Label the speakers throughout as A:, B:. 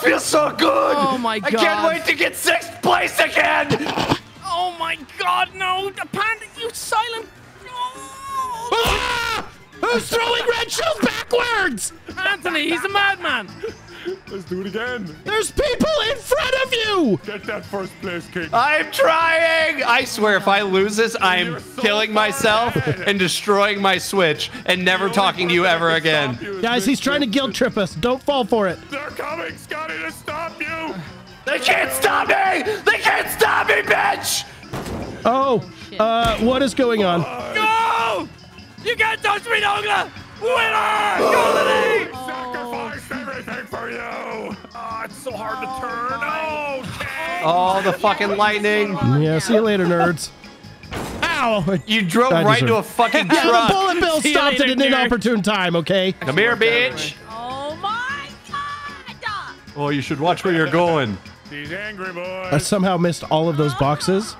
A: feels so good.
B: Oh my god.
A: I can't wait to get sixth place again.
B: Oh my god, no! The panda, you silent. No!
C: Ah! Who's throwing red shells backwards?
B: Anthony, he's a madman.
D: Let's do it again.
C: There's people in front of you.
D: Get that first place kick.
A: I'm trying. I swear, if I lose this, I'm
D: so
A: killing myself
D: ahead.
A: and destroying my Switch and never talking to you ever again.
C: Guys, he's trying to guilt trip us. Don't fall for it.
D: They're coming, Scotty, to stop you.
A: They can't stop me. They can't stop me, bitch.
C: Oh, uh, what is going on?
B: Go! You can't touch me, Nogla! Winner! Golden
D: Oh.
A: The fucking lightning.
C: Yeah, see you later, nerds. Ow!
A: You drove
C: I
A: right
C: deserve-
A: into a fucking
C: Yeah, the
A: truck.
C: bullet bill
B: See
C: stopped it
B: later,
C: in an
B: nerd.
C: opportune time, okay?
A: Come here, bitch.
E: Oh my god!
A: Oh, you should watch where you're going.
D: He's angry, boy.
C: I somehow missed all of those boxes.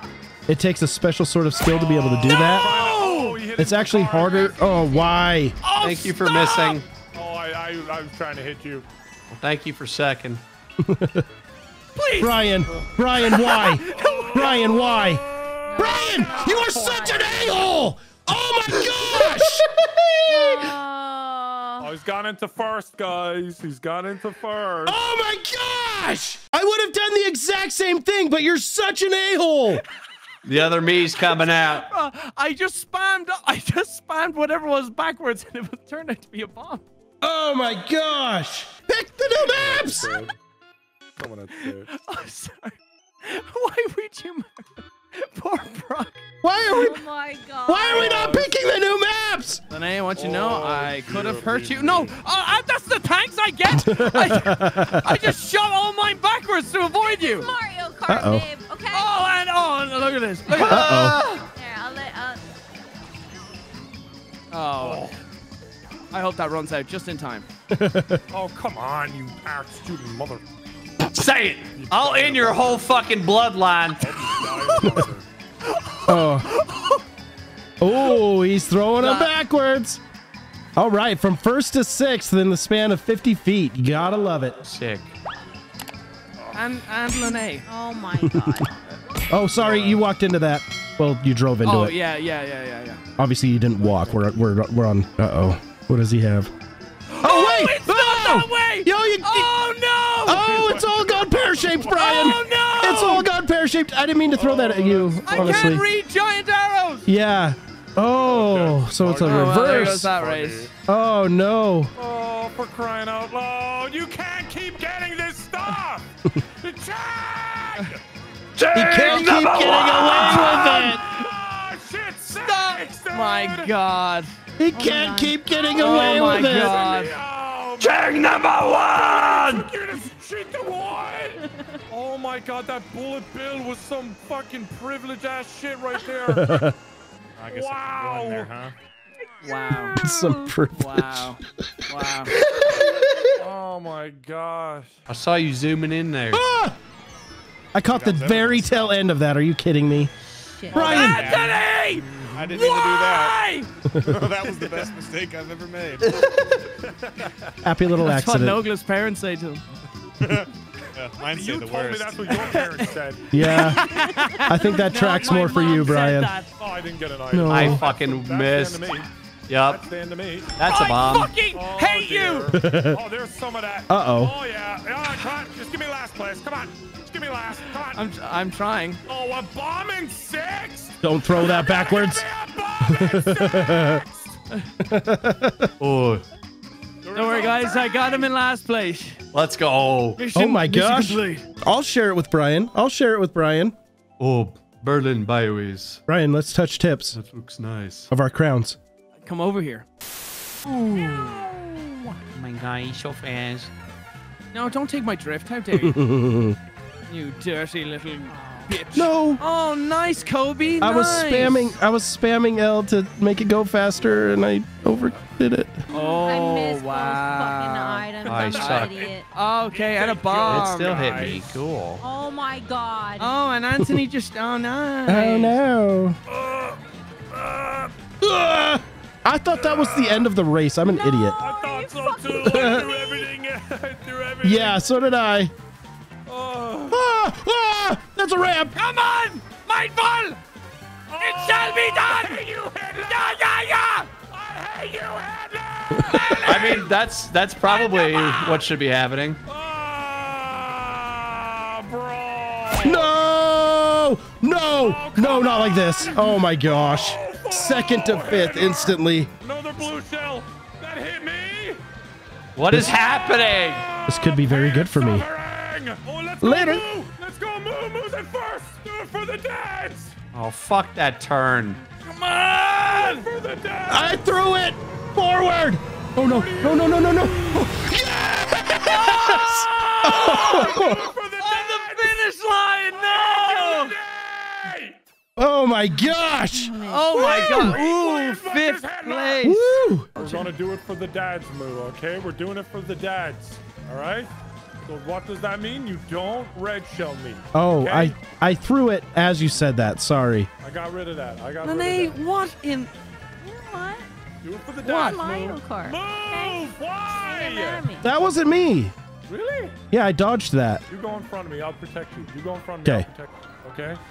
C: It takes a special sort of skill to be able to do that.
D: Oh,
C: It's actually
D: car.
C: harder. Oh, why?
B: Oh,
A: Thank you for
B: stop!
A: missing.
D: Oh, I, I, I was trying to hit you.
A: Thank you for second.
B: Please!
C: Brian, Brian, why? Brian, why? Brian, you are such an a-hole! Oh my gosh!
D: Oh, he's gone into first, guys. He's gone into first.
C: Oh my gosh! I would have done the exact same thing, but you're such an a-hole!
A: The other me's coming out.
B: Uh, I just spammed. I just spammed whatever was backwards, and it turned out to be a bomb.
C: Oh my gosh! Pick the new maps!
D: Someone upstairs.
B: I'm sorry. Why would you? Poor Brock.
C: Why are we
E: oh my god!
C: why are we not picking the new maps?
B: Then I want you to know
D: Oh,
B: I could have
D: dear
B: hurt
D: me.
B: you. No, uh, uh, that's the thanks I get. I, I just shot all mine backwards to avoid you.
E: Mario Kart,
C: Uh-oh.
E: babe. Okay.
B: Oh, and oh, and look at this. Look at
C: Uh-oh.
E: There, I'll let. Uh,
B: Oh. I hope that runs out just in time.
D: Oh, come on, you art student mother.
A: Say it. I'll end your whole fucking bloodline.
C: Oh. Oh, he's throwing them
B: Uh,
C: backwards. All right, from first to sixth in the span of 50 feet. You gotta love it.
A: Sick.
B: And and Lene.
E: oh my god.
C: Oh, sorry, you walked into that. Well, you drove into
B: Oh
C: it.
B: yeah, yeah, yeah, yeah, yeah.
C: Obviously, you didn't walk. We're we're we're on. Uh oh. What does he have? Oh wait!
B: It's not that way.
C: Yo, you.
B: Oh no!
C: Oh, it's all gone pear shaped, Brian.
B: Oh, no!
C: It's all gone pear shaped. I didn't mean to throw that at you.
B: I
C: Honestly.
B: can't read giant arrows.
C: Yeah. Oh, so it's a
B: Oh, well, there
C: reverse.
B: that race.
C: Oh no.
D: Oh, for crying out loud. You can't keep getting this stuff. Jack!
C: He can't keep getting away with it.
D: Oh, shit,
B: Stop!
D: sakes,
B: My. God.
C: He can't oh, keep getting
B: Oh
C: away
B: my
C: with it.
B: God.
D: Oh,
A: King number one.
D: Oh my god, that bullet bill was some fucking privileged ass shit right there. I guess wow. There, huh?
B: Wow.
C: Some privilege.
B: Wow. Wow.
D: Oh my gosh.
A: I saw you zooming in there.
C: Ah! I caught the very tail end of that. Are you kidding me?
E: Shit.
C: Brian!
B: Anthony!
D: I didn't mean to do that.
B: Why?
D: that was the best mistake I've ever made.
C: Happy little
B: That's what
C: accident.
B: Nogla's parents say to him.
F: Mine
D: You
F: say the
D: told me that's what your parents said.
C: Yeah. I think that tracks
B: My
C: more for you, Brian.
D: Oh, I didn't get an item.
C: No.
A: I
C: Oh.
A: fucking
D: That's
A: missed.
D: the end.
A: Yup.
D: That's the end of me.
A: That's a
B: I
A: bomb.
B: fucking
D: Oh,
B: hate you!
D: oh, there's some of that.
C: Uh-oh.
D: Oh, yeah. Yeah, come on. Just give me last place. Come on. Just give me last. Come on.
B: I'm I'm trying.
D: oh, a bomb in six?
C: Don't throw that backwards.
D: Give me a bomb in six!
A: Oh,
B: Don't worry, guys. I got him in last place.
A: let's go.
B: Mission,
C: Oh my gosh. I'll share it with Brian. I'll share it with Brian.
A: Oh, Berlin Byways.
C: Brian, let's touch tips
A: That looks nice.
C: of our crowns.
B: Come over here.
A: Oh my god, he's so fast.
B: No, don't take my drift. How dare you? you dirty little bitch.
C: No.
B: Oh, nice, Kobe.
C: I was spamming I was spamming L to make it go faster and I overdid it.
B: Oh,
E: I
B: wow.
E: items.
A: I
E: I'm
A: suck.
E: an idiot.
B: Okay, and a
A: It
B: bomb.
A: still hit me. Cool.
E: Oh my god.
B: Oh, and Anthony just. Oh, nice.
C: Oh no.
D: Uh, uh,
C: Ah! I thought that was the end of the race. I'm an idiot.
D: I thought so too. I threw everything. I threw everything.
C: Yeah, so did I.
D: Oh.
C: Ah, ah, that's a ramp.
B: Come on! Mindful! It shall be done! Yeah, yeah, yeah!
D: I hate you, Hitler!
A: I mean, that's that's probably what should be happening.
D: Ah, bro.
C: No, no, no, not like this. Oh my gosh. Second to fifth instantly.
D: Another blue shell. That hit me.
A: What is happening?
C: This could be very good for me.
D: Suffering. Oh, let's
C: Later.
D: Moo. Let's go, Moo. Moo's it first. Do it for the dads.
A: Oh, fuck that turn.
D: Come on. For the dads.
C: I threw it forward. Oh no, no, no, no, no, no. Oh, yes! Oh,
D: For the
B: On the finish line! No!
C: Oh my gosh.
B: Oh my god! Ooh, fifth place!
C: Woo.
D: We're gonna do it for the dads, Moo, okay? We're doing it for the dads. All right? So what does that mean? You don't red shell me.
C: Oh,
D: okay?
C: I I threw it as you said that. Sorry.
D: I got rid of that. I got rid of that.
B: No, they what in?
E: You know what?
D: Do it for the
E: It's
D: dads,
E: Mario Kart.
D: Move!
E: Get mad
D: Why?
C: That wasn't me.
D: Really?
C: Yeah, I dodged that.
D: You go in front of me. I'll protect you. You go in front of me.
C: Okay.
D: I'll protect you. Okay?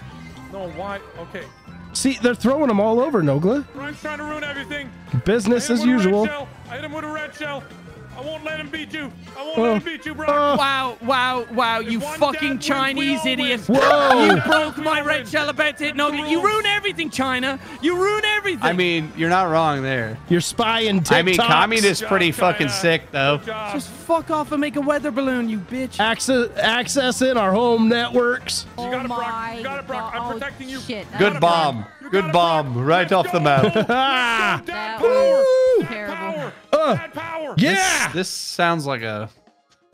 D: No, why? Okay.
C: See, they're throwing them all over, Nogla.
D: Ryan's trying to ruin everything.
C: Business as
D: him with a red
C: usual.
D: I hit him with a red shell. I won't let him beat you. I won't
C: Oh.
D: let uh, him beat you, bro.
C: Oh.
B: Wow, wow, wow! You fucking
D: dad wins,
B: Chinese
D: all
B: idiot!
D: win.
C: Whoa.
B: You broke my red
D: win.
B: shell about to hit Nugget. You ruin everything, China. You ruin everything.
A: I mean, you're not wrong there.
C: You're spying TikToks.
A: I mean, communist
D: Good
A: pretty
D: job,
A: fucking sick though.
B: Just fuck off and make a weather balloon, you bitch.
C: Access, accessing our home networks.
D: You
E: oh
D: got it, Brock. You got it, Brock. I'm protecting you.
E: Shit.
A: Good bomb. Good bomb. Right off the
D: go.
A: map.
D: Dad
E: That
D: power.
E: was
D: Dad
E: terrible.
D: power.
C: Uh.
D: Dad power.
C: yeah.
A: This sounds like a.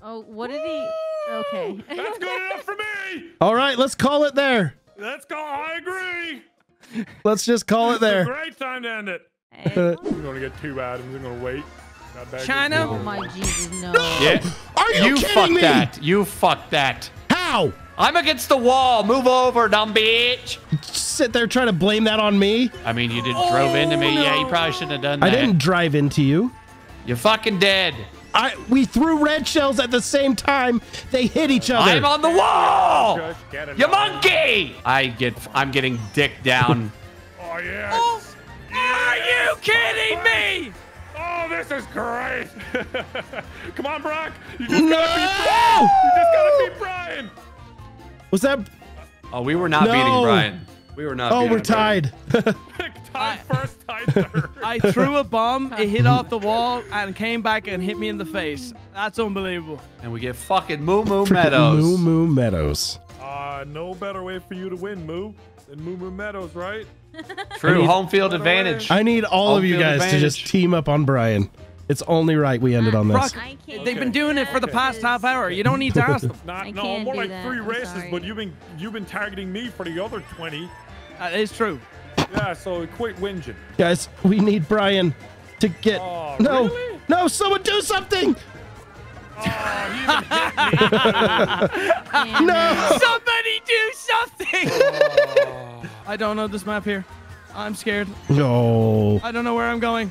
E: Oh, what did he? Okay.
D: That's good enough for me.
C: All right, let's call it there.
D: Let's go. I agree.
C: Let's just call it there.
D: Great time to end it.
E: Hey.
D: I'm gonna get two items. I'm gonna wait. Got back
B: China?
E: Oh my Jesus, no.
A: Yeah.
C: Are you,
A: You
C: kidding
A: fuck
C: me?
A: that. You fuck that.
C: How?
A: I'm against the wall. Move over, dumb bitch.
C: Sit there trying to blame that on me?
A: I mean, you did drove into me. Yeah, you probably shouldn't have done that.
C: I didn't drive into you.
A: You're fucking dead.
C: I we threw red shells at the same time. They hit each other.
A: I'm on the wall.
D: Just get it.
A: You monkey! I get. I'm getting dick down.
D: Oh yeah.
B: Oh, are you kidding me?
D: Oh, this is great. Come on, Brock. You just
C: no!
D: gotta beat. You just gotta beat Brian.
C: Was that?
A: Oh, we were not
C: No.
A: beating Brian. We were not.
C: Oh,
A: beating
C: we're
A: Brian.
C: tied.
D: tied first, tied third.
B: I threw a bomb, it hit off the wall, and came back and hit me in the face. That's unbelievable.
A: And we get fucking Moo Moo
C: Freaking
A: Meadows.
C: Moo Moo Meadows.
D: Uh, no better way for you to win, Moo, than Moo Moo Meadows, right?
A: True
C: need-
A: home field advantage.
C: I need all
A: Home
C: of you
A: field
C: guys to just team up on Brian. It's only right we ended on this.
B: Brock,
E: I
B: they've been doing it for the
E: that
B: past half hour. You don't need to ask them.
D: Not,
E: I
D: no,
E: can't
D: more
E: do
D: like
E: that.
D: three
E: I'm
D: races,
E: sorry.
D: but you've been you've been targeting me for the other 20.
B: That is true.
D: Yeah, so quit whinging.
C: Guys, we need Brian to get.
D: Oh,
C: no,
D: really?
C: no, someone do something!
D: Oh, he even hit me.
C: No!
B: Somebody do something! Oh. I don't know this map here. I'm scared.
C: No,
B: I don't know where I'm going.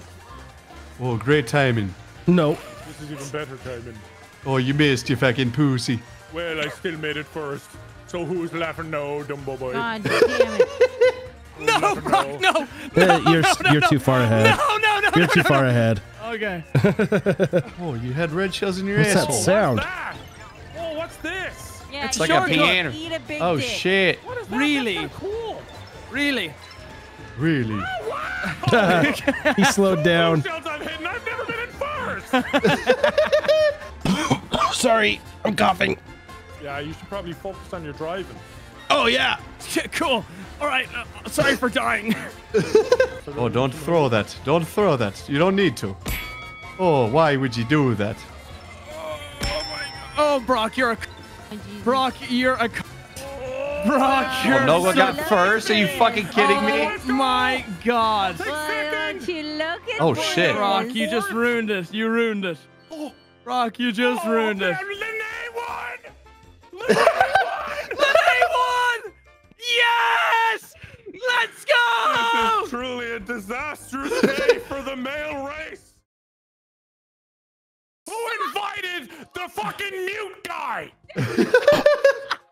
A: Oh, great timing.
C: no.
D: this is even better timing.
A: Oh, you missed, you fucking pussy.
D: Well, I still made it first. So who's laughing now, Dumbo boy?
E: God damn it.
B: No,
D: Nothing,
B: Brock,
D: no.
B: no.
C: You're
B: no, no,
C: you're
B: no.
C: too far ahead.
B: No, no, no.
C: You're
B: no,
C: too
B: no,
C: far
B: no.
C: ahead.
B: Okay.
A: Oh, you had red shells in your
C: What's that sound?
D: What's that? Oh, what's this?
E: Yeah,
B: It's
A: like a piano.
E: Eat a big
A: Oh
E: dick.
A: shit!
D: What is that?
B: Really?
D: That's not cool.
B: Really?
A: Really?
C: Oh, he slowed down.
D: Shells I've hidden. I've never been in first.
C: Sorry, I'm coughing.
D: yeah, you should probably focus on your driving.
C: Oh yeah.
B: cool. All right. Uh, sorry for dying.
A: Oh, don't throw that. Don't throw that. You don't need to. Oh, why would you do that?
B: Oh, Brock, you're a.
E: Oh,
B: Brock, you're a. Brock, you're.
A: Oh, Noah
B: so-
A: got first. Are you fucking kidding me?
B: Oh my God.
E: Why you
A: Oh, shit.
B: Brock, you just ruined it. You ruined it. Brock, you just ruined it.
D: This is truly a disastrous day for the male race. Who invited the fucking mute guy?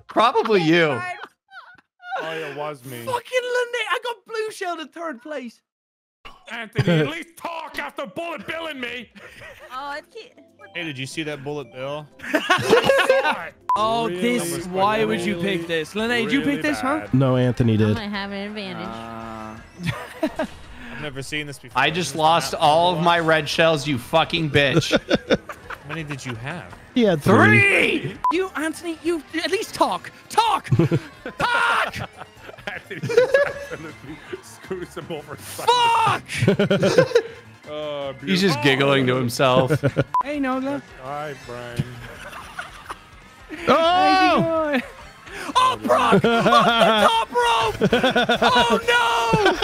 A: Probably you.
D: Oh, it was me.
B: Fucking Lene, I got blue shelled in third place.
D: Anthony, at least talk after Bullet Bill and me.
E: Oh, it's cute.
F: Hey, did you see that bullet bill?
B: Oh,
D: Really?
B: this. Why would you pick this? Lene, did you
D: Really
B: pick this, huh?
C: No, Anthony
E: I
C: did.
E: might have an advantage.
B: Uh,
F: I've never seen this before.
A: I just lost all of my red shells, you fucking bitch.
F: How many did you have?
C: He had three.
B: three. You, Anthony, you at least talk. Talk. talk.
D: Anthony absolutely screws him over.
B: Fuck.
D: Oh,
A: He's just giggling to himself.
B: hey, Nogla.
D: Hi, Brian.
C: Oh!
B: Oh, Brock! Off the top rope! Oh no!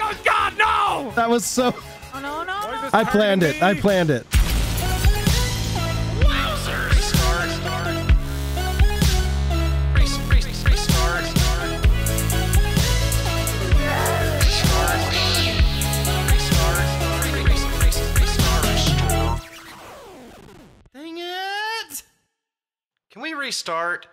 B: Oh God, no!
C: That was so.
E: Oh, no, no, no.
C: I planned it. I planned it.
G: Dang it! Can we restart?